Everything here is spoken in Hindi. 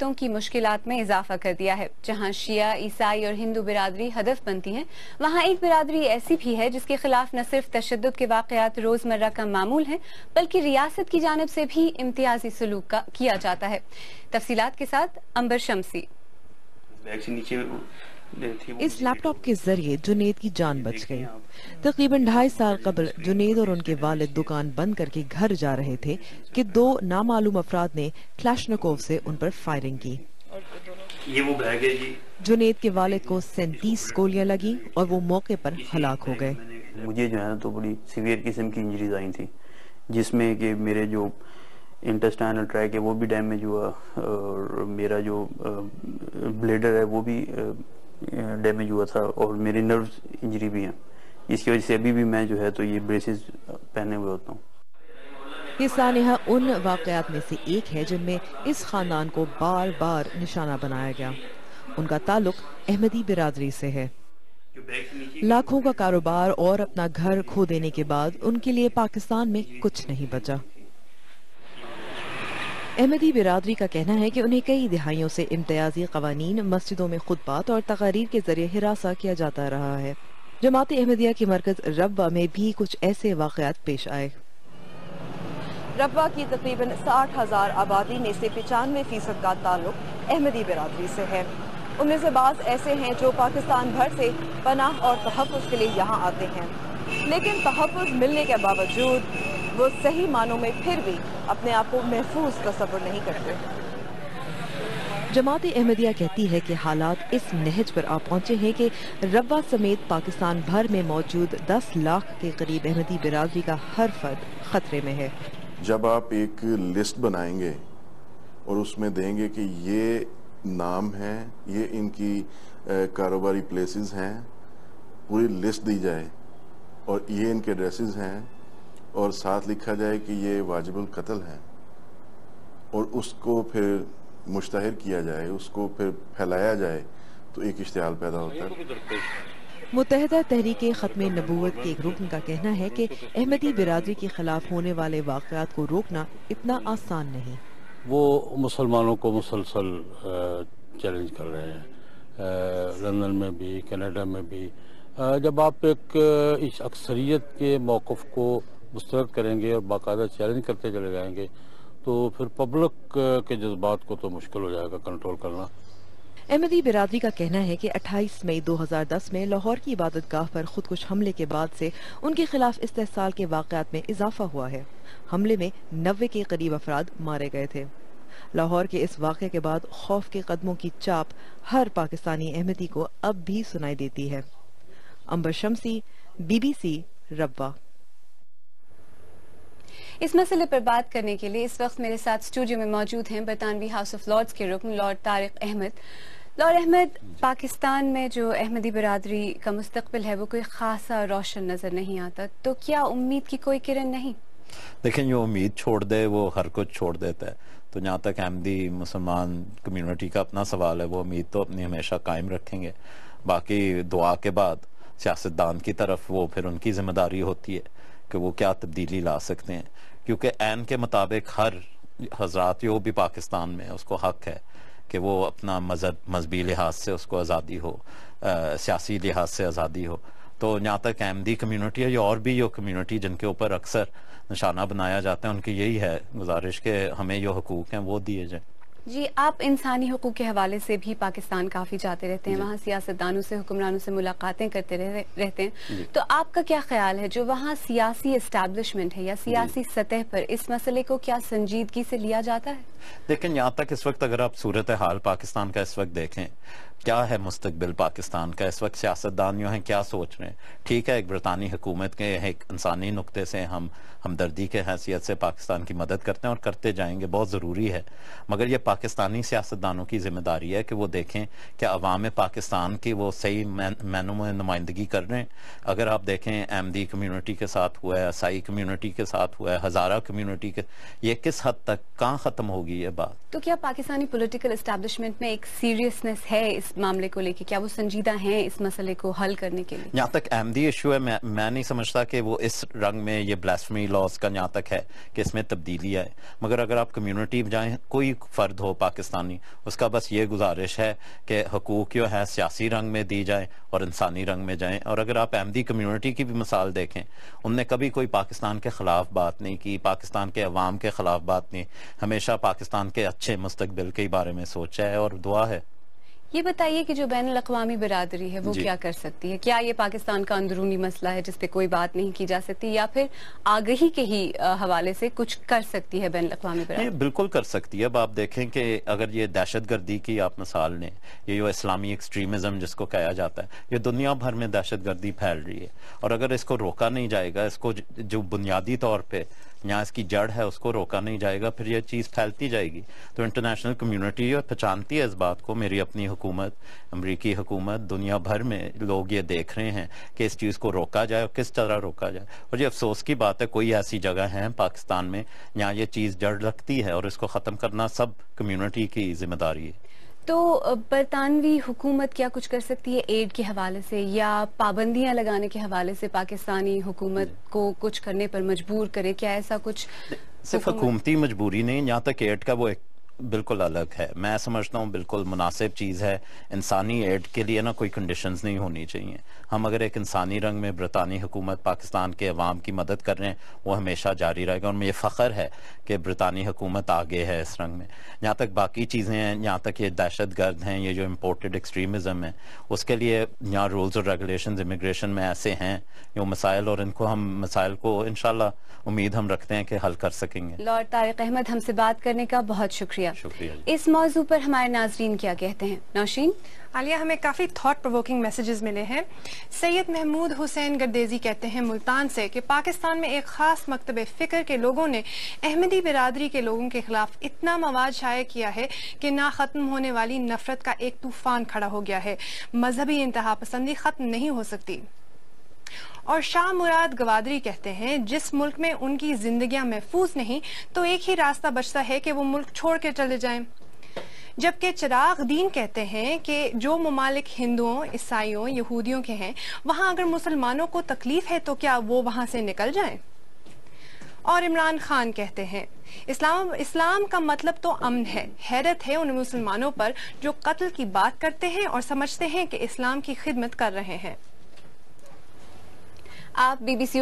खत्तों की मुश्किल में इजाफा कर दिया है। जहाँ शिया, ईसाई और हिंदू बिरादरी हदफ बनती है, वहाँ एक बिरादरी ऐसी भी है जिसके खिलाफ न सिर्फ़ तशद के वाकत रोज़मर्रा का मामूल है, बल्कि रियासत की जानब से भी इम्तियाजी सलूक का किया जाता है। तफसी के साथ अंबर शमसी। इस लैपटॉप के ज़रिए जुनेद की जान बच गई। तकरीबन ढाई साल कबल जुनेद और उनके वालिद दुकान बंद करके घर जा रहे थे कि दो नामालूम अफराद ने क्लैशनकोव से उन पर फायरिंग की। ये वो बैग है जी। जुनेद के वालिद को सैंतीस गोलियाँ लगी और वो मौके पर हलाक हो गए। मुझे जो है ना तो बड़ी सीवियर किस्म की इंजरीज आई थी जिसमें कि मेरे जो इंटेस्टाइनल ट्रैक है वो भी डैमेज हुआ और मेरा जो ब्लेडर है वो भी डैमेज हुआ था और मेरी नर्व्स इंजरी भी है। इसकी वजह से अभी भी मैं जो है तो ये ब्रेसेस पहने हुए होता हूँ। ये सानहा उन वाकयात में से एक है जिनमें इस खानदान को बार बार निशाना बनाया गया। उनका ताल्लुक अहमदी बिरादरी से है। लाखों का कारोबार और अपना घर खो देने के बाद उनके लिए पाकिस्तान में कुछ नहीं बचा। अहमदी बिरादरी का कहना है कि उन्हें कई दिहाइयों से इम्तियाजी कवानीन मस्जिदों में खुतबात और तकारीर के ज़रिए हिरासा किया जाता रहा है। जमात अहमदिया के मरकज रबा में भी कुछ ऐसे वाकयात पेश आए। रबा की तकरीबन साठ हज़ार आबादी में से पचानवे फ़ीसद का ताल्लुक अहमदी बिरादरी से है। उनमें से बाज ऐसे हैं जो पाकिस्तान भर से पनाह और तहफ़ के लिए यहाँ आते हैं। लेकिन तहफ़ मिलने के बावजूद वो सही मानों में फिर भी अपने आप को महफूज तस्वर नहीं करते। जमात अहमदिया कहती है कि हालात इस नहज पर आ पहुँचे हैं कि रब्बा समेत पाकिस्तान भर में मौजूद 10 लाख के करीब अहमदी बिरादरी का हर फर्द खतरे में है। जब आप एक लिस्ट बनाएँगे और उसमें देंगे कि ये नाम है ये इनकी कारोबारी प्लेसेस हैं पूरी लिस्ट दी जाए और ये इनके ड्रेसेस हैं और साथ लिखा जाए कि ये वाजिबुल कत्ल है और उसको फिर मुश्तहर किया जाए उसको फिर फैलाया जाए तो एक इश्तहाल पैदा होता है। मुतहदा तहरीक ख़त्म नबूवत के एक रुकन का कहना है कि अहमदी बिरादरी के खिलाफ होने वाले वाक़ात को रोकना इतना आसान नहीं। वो मुसलमानों को मुसलसल चैलेंज कर रहे हैं। लंदन में भी कनाडा में भी। जब आप एक इस अक्सरियत के मौक़ को मुस्तरद करेंगे और बाकायदा चैलेंज करते चले जाएँगे तो फिर पब्लिक के जज्बात को तो मुश्किल हो जाएगा कंट्रोल करना। अहमदी बिरादरी का कहना है कि 28 मई 2010 में लाहौर की इबादत गाह पर खुदकुश हमले के बाद से उनके खिलाफ इस्तेसाल के वाकत में इजाफा हुआ है। हमले में नब्बे के करीब अफराद मारे गए थे। लाहौर के इस वाक़े के बाद खौफ के कदमों की चाप हर पाकिस्तानी अहमदी को अब भी सुनाई देती है। अम्बर शमसी, बीबीसी, रब्बा। इस मसले पर बात करने के लिए इस वक्त मेरे साथ स्टूडियो में मौजूद हैं बरतानवी हाउस ऑफ़ लॉर्ड्स के रुकन लॉर्ड तारिक अहमद। लॉर्ड अहमद पाकिस्तान में जो अहमदी बरदरी का मुस्तबिल है वो कोई खासा रोशन नज़र नहीं आता। तो क्या उम्मीद की कोई किरण नहीं? देखें जो उम्मीद छोड़ दे वो हर कुछ छोड़ देता है। तो जहाँ तक अहमदी मुसलमान कम्युनिटी का अपना सवाल है वो उम्मीद तो अपनी हमेशा कायम रखेंगे। बाकी दुआ के बाद सियासतदान की तरफ़ वो फिर उनकी ज़िम्मेदारी होती है कि वो क्या तब्दीली ला सकते हैं। क्योंकि एन के मुताबिक हर हजरात जो भी पाकिस्तान में उसको हक है कि वो अपना मज़हब, मजहबी लिहाज से उसको आज़ादी हो सियासी लिहाज से आज़ादी हो। तो यहाँ तक अहमदी कम्यूनिटी है या और भी जो कम्युनिटी जिनके ऊपर अक्सर निशाना बनाया जाता है, उनकी यही है गुजारिश के हमें जो हकूक हैं वो दिए जाए। जी आप इंसानी हकूक के हवाले से भी पाकिस्तान काफ़ी जाते रहते हैं। वहाँ सियासतदानों से हुक्मरानों से मुलाकातें करते रह, रहते हैं। तो आपका क्या ख्याल है? जो वहाँ सियासी इस्टेब्लिशमेंट है या सियासी सतह पर इस मसले को क्या संजीदगी से लिया जाता है? लेकिन यहाँ तक इस वक्त अगर आप सूरत हाल पाकिस्तान का इस वक्त देखें क्या है मुस्तबिल पाकिस्तान का? इस वक्त सियासतदान जो हैं क्या सोच रहे हैं? ठीक है एक बरतानी हुकूमत के एक इंसानी नुकते से हम हमदर्दी के हैसियत से पाकिस्तान की मदद करते हैं और करते जाएँगे बहुत ज़रूरी है। मगर ये पाकिस्तानी सियासतदानों की ज़िम्मेदारी है कि वो देखें कि अवाम पाकिस्तान की वो सही मैनों में नुमाइंदगी कर रहे हैं। अगर आप देखें एमदी कम्यूनिटी के साथ हुआ है ईसाई कम्यूनिटी के साथ हुआ है हज़ारा कम्यूनिटी के ये किस हद तक कहाँ ख़त्म होगी ये बात? तो क्या पाकिस्तानी पोलिटिकल इस्टेब्लिशमेंट में एक सीरियसनेस है इस मामले को लेकर क्या वो संजीदा हैं इस मसले को हल करने के लिए? यहाँ तक अहमदी इशू है मैं, मैं नहीं समझता कि वो इस रंग में ये ब्लास्फमी लॉस का यहाँ तक है कि इसमें तब्दीली आए। मगर अगर आप कम्युनिटी जाए कोई फर्द हो पाकिस्तानी। उसका बस ये गुजारिश है कि हकूक जो है सियासी रंग में दी जाए और इंसानी रंग में जाएँ। और अगर आप अहमदी कम्यूनिटी की भी मिसाल देखें, उनने कभी कोई पाकिस्तान के ख़िलाफ़ बात नहीं की, पाकिस्तान के अवाम के ख़िलाफ़ बात नहीं। हमेशा पाकिस्तान के अच्छे मुस्तबिल के बारे में सोचा है और दुआ है। ये बताइए कि जो बैन अवी बिरादरी है वो क्या कर सकती है? क्या ये पाकिस्तान का अंदरूनी मसला है जिसपे कोई बात नहीं की जा सकती या फिर आगही के ही हवाले से कुछ कर सकती है बैन अवी बिरादरी? बिल्कुल कर सकती है। अब आप देखें कि अगर ये दहशत गर्दी की आप मिसाल ने ये जो इस्लामी एक्सट्रीमिज्म जिसको कहा जाता है ये दुनिया भर में दहशत गर्दी फैल रही है। और अगर इसको रोका नहीं जाएगा इसको जो बुनियादी तौर पर यहाँ इसकी जड़ है, उसको रोका नहीं जाएगा, फिर यह चीज़ फैलती जाएगी। तो इंटरनेशनल कम्युनिटी पहचानती है इस बात को, मेरी अपनी हुकूमत, अमरीकी हुकूमत, दुनिया भर में लोग ये देख रहे हैं कि इस चीज़ को रोका जाए और किस तरह रोका जाए। और ये अफसोस की बात है, कोई ऐसी जगह है पाकिस्तान में, यहाँ ये चीज़ जड़ रखती है और इसको ख़त्म करना सब कम्युनिटी की ज़िम्मेदारी है। तो बरतानवी हुकूमत क्या कुछ कर सकती है एड के हवाले से या पाबंदियाँ लगाने के हवाले से पाकिस्तानी हुकूमत को कुछ करने पर मजबूर करे? क्या ऐसा कुछ सिर्फ़ हुकूमती मजबूरी नहीं यहाँ तक एड का वो एक बिल्कुल अलग है। मैं समझता हूँ बिल्कुल मुनासिब चीज़ है। इंसानी एड के लिए ना कोई कंडीशंस नहीं होनी चाहिए। हम अगर एक इंसानी रंग में ब्रितानी हुकूमत पाकिस्तान के अवाम की मदद कर रहे हैं, वो हमेशा जारी रहेगा और मुझे फ़ख्र है कि ब्रितानी हुकूमत आगे है इस रंग में। जहाँ तक बाकी चीज़ें हैं, यहाँ तक ये दहशत गर्द हैं, ये जो इम्पोर्टेड एक्सट्रीमिज़म है, उसके लिए यहाँ रूल्स और रेगुलेशन इमिग्रेशन में ऐसे हैं, जो मसाइल और इनको हम, मसाइल को इन उम्मीद हम रखते हैं कि हल कर सकेंगे। लॉर्ड तारिक अहमद हमसे बात करने का बहुत शुक्रिया। शुक्रिया इस मौजू पर हमारे नाजरीन क्या कहते हैं? नौशीन? आलिया हमें काफ़ी थॉट प्रोवोकिंग मैसेजेस मिले हैं। सैयद महमूद हुसैन गर्देजी कहते हैं मुल्तान से कि पाकिस्तान में एक खास मकतब फ़िक्र के लोगों ने अहमदी बिरादरी के लोगों के खिलाफ इतना मवाद शाये किया है कि ना ख़त्म होने वाली नफरत का एक तूफ़ान खड़ा हो गया है। मजहबी इंतहा पसंदी ख़त्म नहीं हो सकती। और शाह मुराद गवादरी कहते हैं, जिस मुल्क में उनकी जिंदगियाँ महफूज नहीं तो एक ही रास्ता बचता है कि वो मुल्क छोड़ के चले जाएँ जबकि चिराग दीन कहते हैं कि जो ममालिक हिंदुओं, ईसाइयों, यहूदियों के हैं, वहाँ अगर मुसलमानों को तकलीफ़ है तो क्या वो वहाँ से निकल जाएँ? और इमरान खान कहते हैं, इस्लाम इस्लाम का मतलब तो अमन है, हैरत है उन मुसलमानों पर जो कत्ल की बात करते हैं और समझते हैं कि इस्लाम की खिदमत कर रहे हैं आप बीबीसी